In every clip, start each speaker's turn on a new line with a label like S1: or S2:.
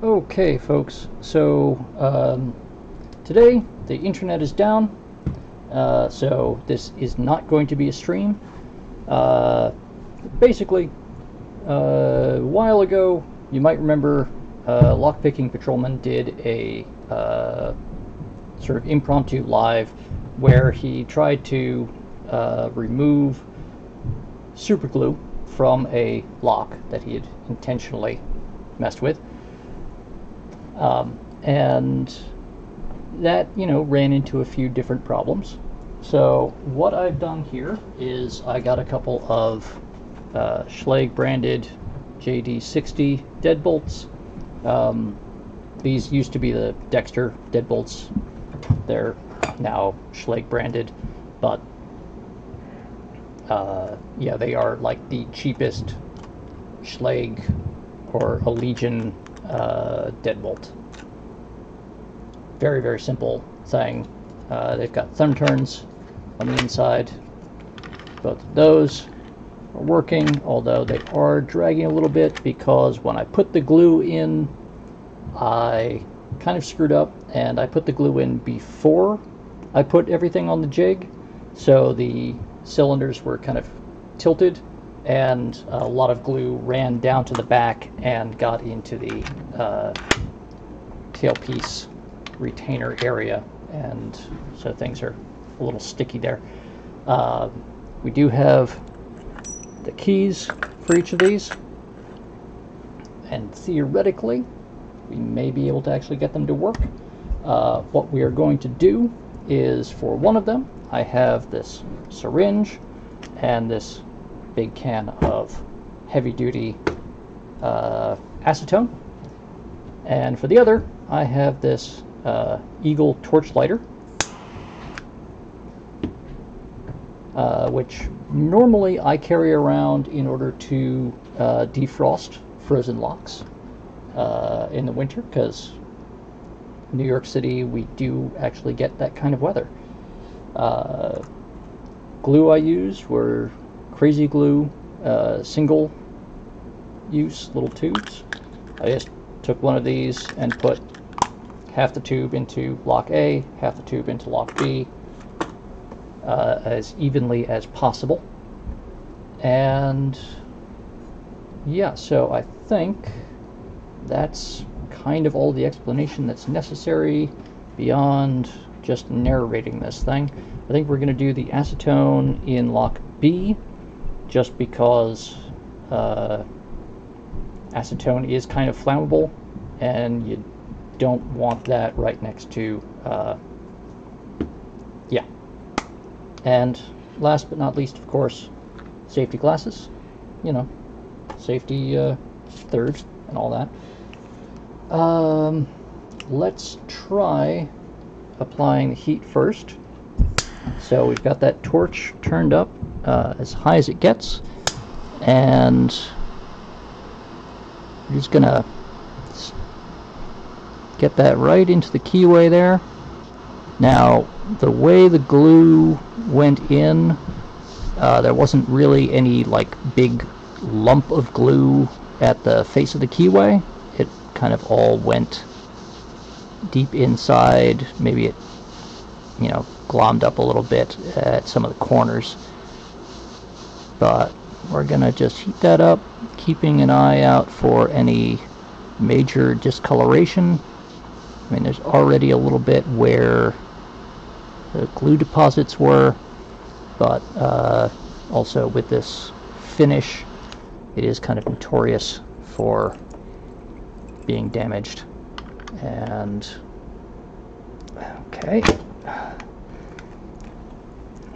S1: Okay, folks. So um, today the internet is down, uh, so this is not going to be a stream. Uh, basically, uh, a while ago, you might remember, uh, Lockpicking Patrolman did a uh, sort of impromptu live where he tried to uh, remove superglue from a lock that he had intentionally messed with. Um, and that, you know, ran into a few different problems. So what I've done here is I got a couple of uh, Schlage branded JD60 deadbolts. Um, these used to be the Dexter deadbolts. They're now Schlage branded, but uh, yeah, they are like the cheapest Schlage or Allegion uh, deadbolt. Very, very simple thing. Uh, they've got thumb turns on the inside. Both of those are working, although they are dragging a little bit because when I put the glue in, I kind of screwed up and I put the glue in before I put everything on the jig. So the cylinders were kind of tilted and a lot of glue ran down to the back and got into the uh, tailpiece retainer area and so things are a little sticky there. Uh, we do have the keys for each of these and theoretically we may be able to actually get them to work. Uh, what we are going to do is for one of them I have this syringe and this big can of heavy duty uh, acetone. And for the other, I have this uh, Eagle torch lighter, uh, which normally I carry around in order to uh, defrost frozen locks uh, in the winter because New York City we do actually get that kind of weather. Uh, glue I used were Krazy Glue, uh, single use little tubes. I just took one of these and put half the tube into lock A, half the tube into lock B, uh, as evenly as possible. And yeah, so I think that's kind of all the explanation that's necessary beyond just narrating this thing. I think we're going to do the acetone in lock B just because uh, acetone is kind of flammable and you don't want that right next to uh, yeah. And last but not least of course safety glasses you know safety uh, third and all that. Um, let's try applying the heat first. So we've got that torch turned up uh, as high as it gets and we're just gonna get that right into the keyway there. Now, the way the glue went in, uh, there wasn't really any like big lump of glue at the face of the keyway. It kind of all went deep inside. Maybe it, you know, glommed up a little bit at some of the corners. But we're gonna just heat that up, keeping an eye out for any major discoloration I mean, there's already a little bit where the glue deposits were, but uh, also with this finish, it is kind of notorious for being damaged. And, okay.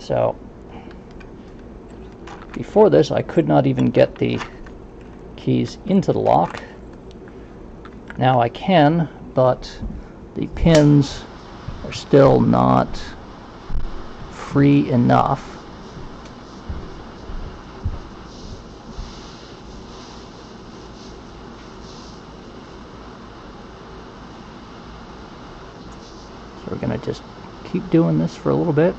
S1: So, before this, I could not even get the keys into the lock. Now I can, but the pins are still not free enough. So we're going to just keep doing this for a little bit.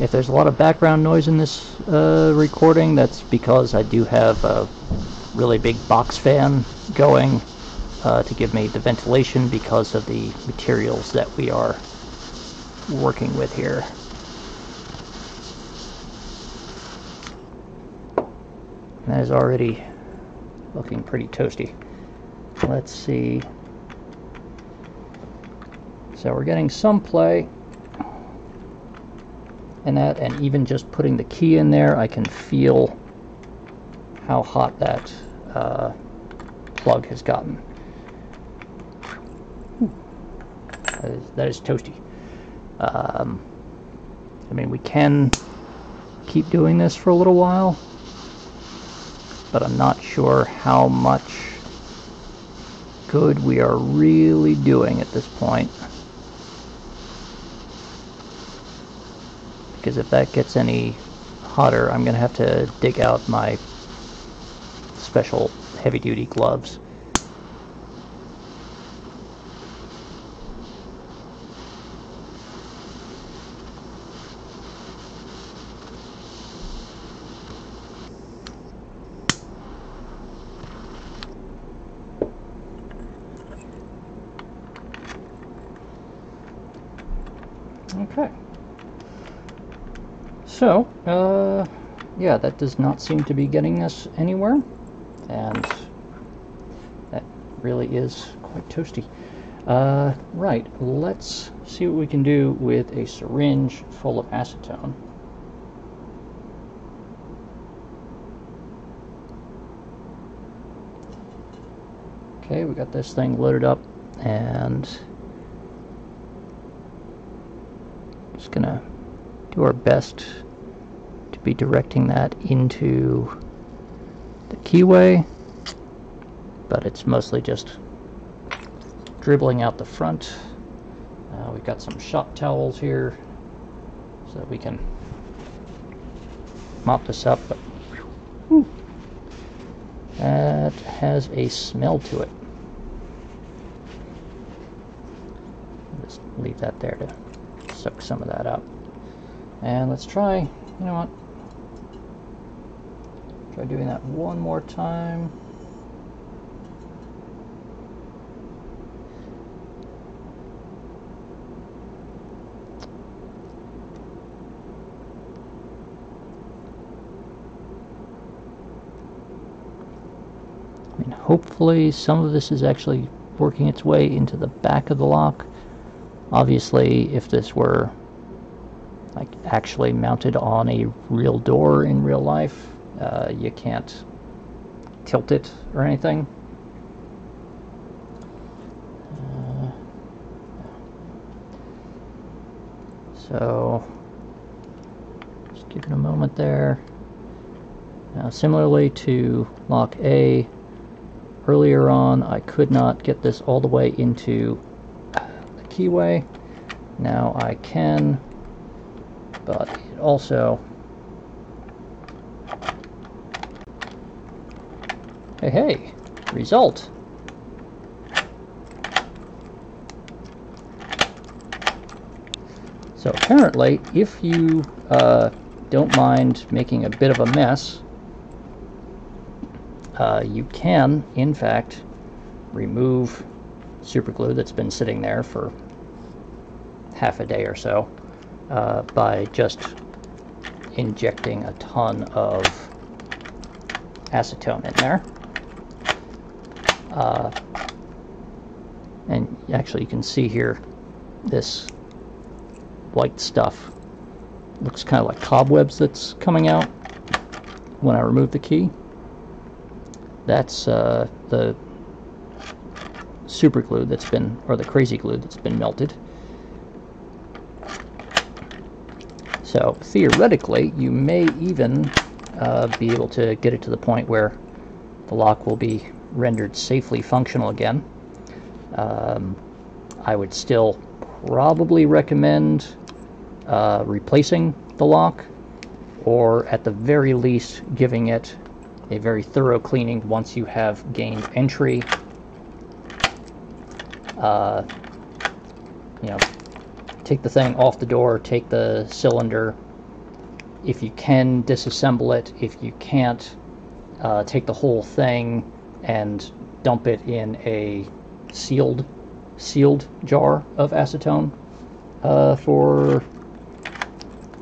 S1: If there's a lot of background noise in this uh, recording, that's because I do have a really big box fan going uh, to give me the ventilation because of the materials that we are working with here. That is already looking pretty toasty. Let's see. So we're getting some play in that, and even just putting the key in there, I can feel how hot that uh, plug has gotten. That is, that is toasty. Um, I mean, we can keep doing this for a little while, but I'm not sure how much good we are really doing at this point. Because if that gets any hotter, I'm going to have to dig out my special heavy-duty gloves. Okay. So, uh, yeah, that does not seem to be getting us anywhere. And that really is quite toasty. Uh, right, let's see what we can do with a syringe full of acetone. Okay, we got this thing loaded up and just gonna do our best to be directing that into the keyway but it's mostly just dribbling out the front uh, we've got some shop towels here so we can mop this up but whew, that has a smell to it just leave that there to soak some of that up. And let's try, you know what? Try doing that one more time. I mean, hopefully some of this is actually working its way into the back of the lock. Obviously, if this were like actually mounted on a real door in real life, uh, you can't tilt it or anything. Uh, so, just give it a moment there. Now, similarly to lock A, earlier on I could not get this all the way into the keyway. Now I can, but it also Hey, hey, result. So apparently, if you uh, don't mind making a bit of a mess, uh, you can, in fact, remove superglue that's been sitting there for half a day or so uh, by just injecting a ton of acetone in there. Uh, and actually you can see here this white stuff looks kind of like cobwebs that's coming out when I remove the key. That's uh, the super glue that's been, or the Krazy Glue that's been melted. So theoretically, you may even uh, be able to get it to the point where the lock will be rendered safely functional again. Um, I would still probably recommend uh, replacing the lock or at the very least giving it a very thorough cleaning once you have gained entry. Uh, you know, take the thing off the door, take the cylinder, if you can disassemble it, if you can't, uh, take the whole thing and dump it in a sealed sealed jar of acetone uh, for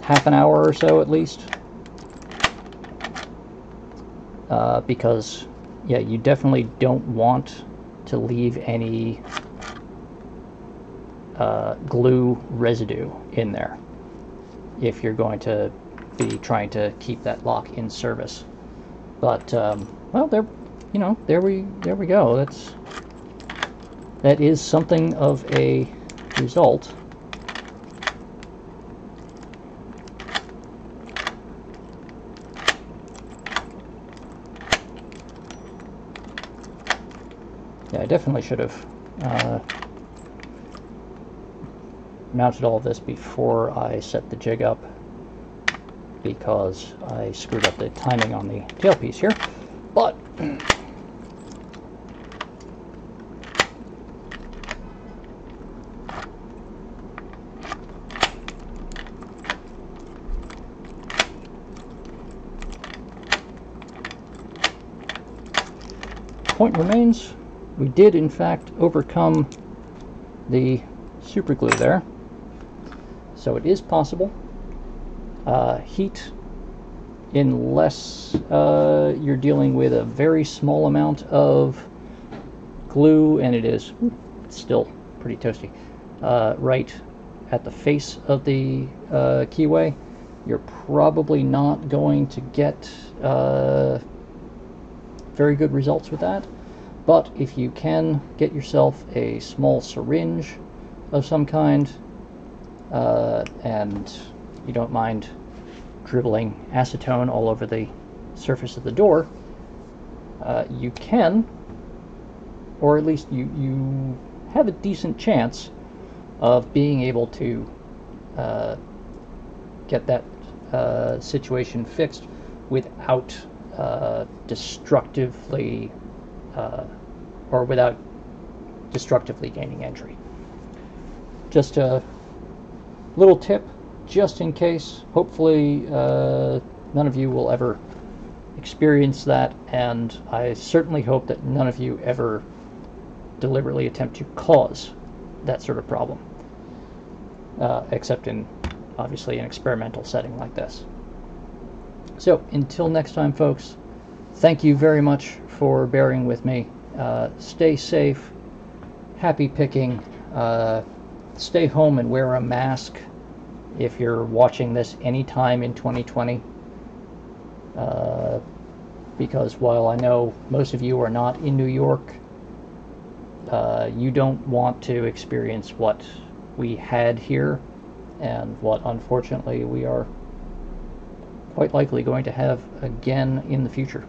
S1: half an hour or so at least. Uh, because, yeah, you definitely don't want to leave any uh, glue residue in there if you're going to be trying to keep that lock in service. But um, well, there, you know, there we there we go. That's that is something of a result. Yeah, I definitely should have uh, mounted all this before I set the jig up because I screwed up the timing on the tailpiece here. But point remains, we did in fact overcome the super glue there. So it is possible. Uh, heat, unless uh, you're dealing with a very small amount of glue, and it is still pretty toasty, uh, right at the face of the uh, keyway, you're probably not going to get uh, very good results with that. But if you can get yourself a small syringe of some kind, uh, and you don't mind dribbling acetone all over the surface of the door, uh, you can, or at least you, you have a decent chance of being able to uh, get that uh, situation fixed without uh, destructively uh, or without destructively gaining entry. Just a little tip, just in case. Hopefully, uh, none of you will ever experience that, and I certainly hope that none of you ever deliberately attempt to cause that sort of problem, uh, except in obviously an experimental setting like this. So, until next time, folks, thank you very much for bearing with me. Uh, stay safe, happy picking, uh, stay home and wear a mask if you're watching this anytime in 2020. Uh, because while I know most of you are not in New York, uh, you don't want to experience what we had here and what unfortunately we are quite likely going to have again in the future.